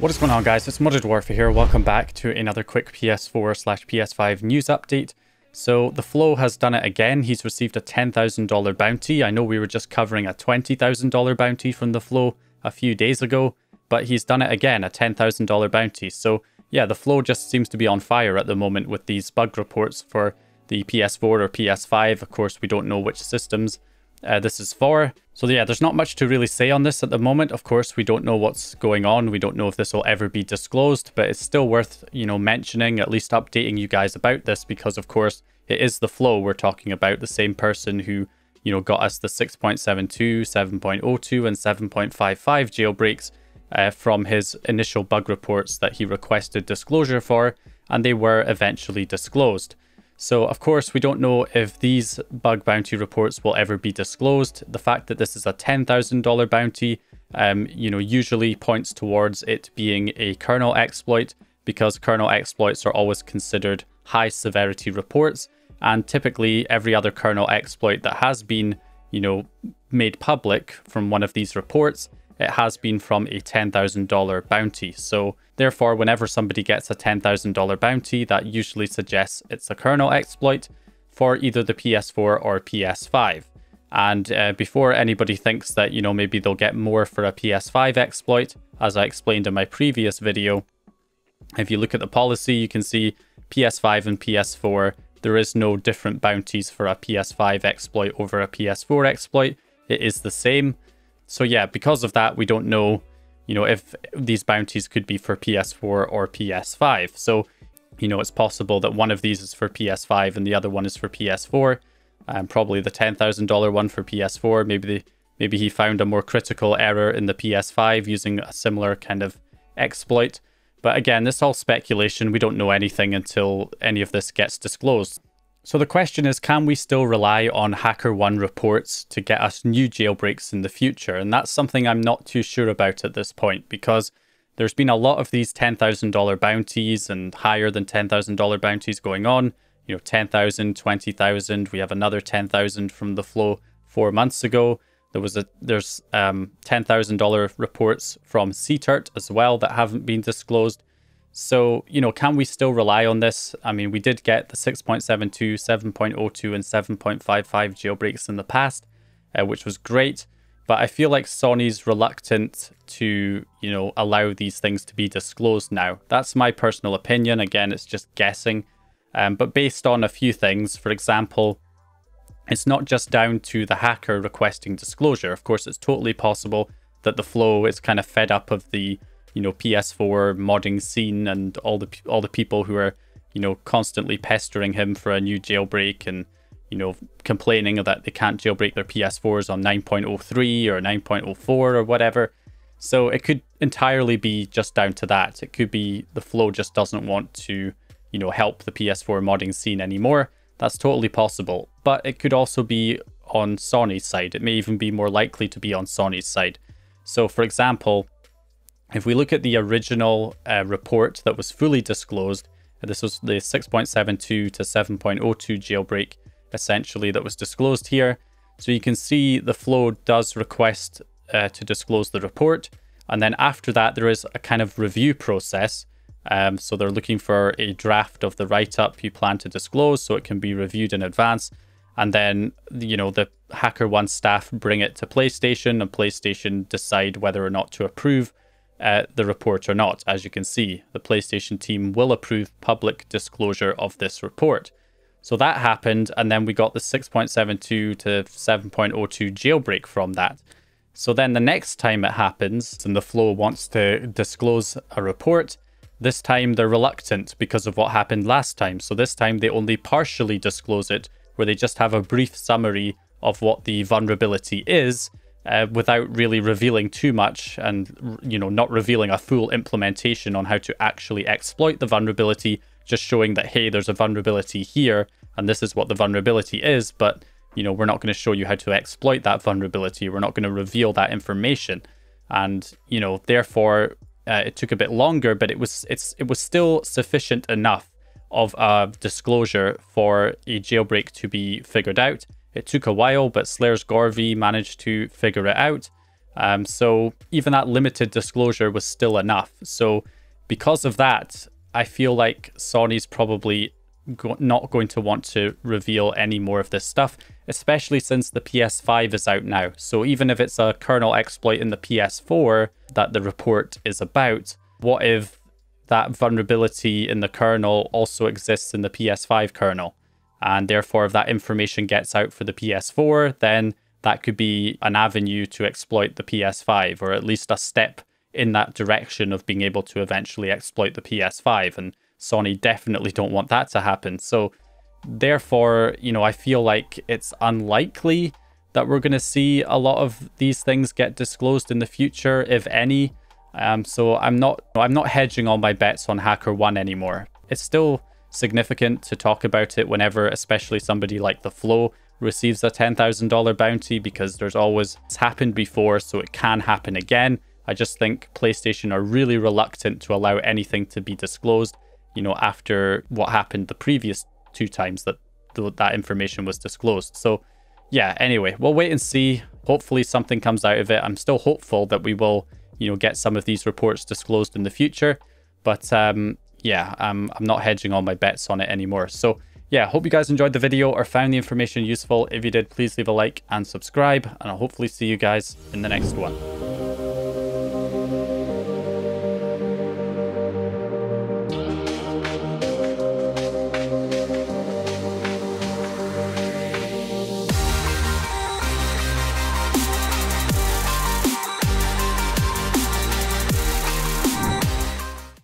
What is going on guys, it's Modded Warfare here, welcome back to another quick PS4 slash PS5 news update. So the Flow has done it again, he's received a $10,000 bounty. I know we were just covering a $20,000 bounty from the Flow a few days ago, but he's done it again, a $10,000 bounty. So yeah, the Flow just seems to be on fire at the moment with these bug reports for the PS4 or PS5. Of course, we don't know which systems uh, this is for. So yeah, there's not much to really say on this at the moment. Of course, we don't know what's going on. We don't know if this will ever be disclosed, but it's still worth, you know, mentioning, at least updating you guys about this because of course it is the flow we're talking about, the same person who, you know, got us the 6.72, 7.02 and 7.55 jailbreaks uh, from his initial bug reports that he requested disclosure for, and they were eventually disclosed. So of course, we don't know if these bug bounty reports will ever be disclosed. The fact that this is a $10,000 bounty, um, you know, usually points towards it being a kernel exploit because kernel exploits are always considered high severity reports. And typically every other kernel exploit that has been, you know, made public from one of these reports it has been from a $10,000 bounty. So therefore, whenever somebody gets a $10,000 bounty, that usually suggests it's a kernel exploit for either the PS4 or PS5. And uh, before anybody thinks that, you know, maybe they'll get more for a PS5 exploit, as I explained in my previous video, if you look at the policy, you can see PS5 and PS4, there is no different bounties for a PS5 exploit over a PS4 exploit. It is the same. So yeah, because of that, we don't know, you know, if these bounties could be for PS4 or PS5. So, you know, it's possible that one of these is for PS5 and the other one is for PS4. Um, probably the $10,000 one for PS4. Maybe the, maybe he found a more critical error in the PS5 using a similar kind of exploit. But again, this is all speculation. We don't know anything until any of this gets disclosed. So the question is, can we still rely on HackerOne reports to get us new jailbreaks in the future? And that's something I'm not too sure about at this point because there's been a lot of these $10,000 bounties and higher than $10,000 bounties going on. You know, 10,000, 20,000. We have another 10,000 from the flow four months ago. There was a there's um, $10,000 reports from CTurt as well that haven't been disclosed. So, you know, can we still rely on this? I mean, we did get the 6.72, 7.02, and 7.55 jailbreaks in the past, uh, which was great. But I feel like Sony's reluctant to, you know, allow these things to be disclosed now. That's my personal opinion. Again, it's just guessing. Um, but based on a few things, for example, it's not just down to the hacker requesting disclosure. Of course, it's totally possible that the flow is kind of fed up of the you know PS4 modding scene and all the all the people who are you know constantly pestering him for a new jailbreak and you know complaining that they can't jailbreak their PS4s on 9.03 or 9.04 or whatever. So it could entirely be just down to that. It could be the flow just doesn't want to you know help the PS4 modding scene anymore. That's totally possible. But it could also be on Sony's side. It may even be more likely to be on Sony's side. So for example, if we look at the original uh, report that was fully disclosed, this was the 6.72 to 7.02 jailbreak, essentially, that was disclosed here. So you can see the flow does request uh, to disclose the report. And then after that, there is a kind of review process. Um, so they're looking for a draft of the write-up you plan to disclose so it can be reviewed in advance. And then, you know, the HackerOne staff bring it to PlayStation and PlayStation decide whether or not to approve uh, the report or not. As you can see, the PlayStation team will approve public disclosure of this report. So that happened, and then we got the 6.72 to 7.02 jailbreak from that. So then the next time it happens, and the flow wants to disclose a report, this time they're reluctant because of what happened last time. So this time they only partially disclose it, where they just have a brief summary of what the vulnerability is, uh, without really revealing too much and you know not revealing a full implementation on how to actually exploit the vulnerability just showing that hey there's a vulnerability here and this is what the vulnerability is but you know we're not going to show you how to exploit that vulnerability. We're not going to reveal that information. And you know therefore uh, it took a bit longer but it was it's it was still sufficient enough of a disclosure for a jailbreak to be figured out it took a while, but sleirsgoevy managed to figure it out. Um, so even that limited disclosure was still enough. So because of that, I feel like Sony's probably go not going to want to reveal any more of this stuff, especially since the PS5 is out now. So even if it's a kernel exploit in the PS4 that the report is about, what if that vulnerability in the kernel also exists in the PS5 kernel? And therefore, if that information gets out for the PS4, then that could be an avenue to exploit the PS5, or at least a step in that direction of being able to eventually exploit the PS5. And Sony definitely don't want that to happen. So therefore, you know, I feel like it's unlikely that we're going to see a lot of these things get disclosed in the future, if any. Um, so I'm not I'm not hedging all my bets on HackerOne anymore. It's still significant to talk about it whenever, especially somebody like the Flow receives a $10,000 bounty because there's always it's happened before, so it can happen again. I just think PlayStation are really reluctant to allow anything to be disclosed, you know, after what happened the previous two times that th that information was disclosed. So, yeah, anyway, we'll wait and see. Hopefully something comes out of it. I'm still hopeful that we will, you know, get some of these reports disclosed in the future. But um, yeah, I'm, I'm not hedging all my bets on it anymore. So yeah, hope you guys enjoyed the video or found the information useful. If you did, please leave a like and subscribe, and I'll hopefully see you guys in the next one.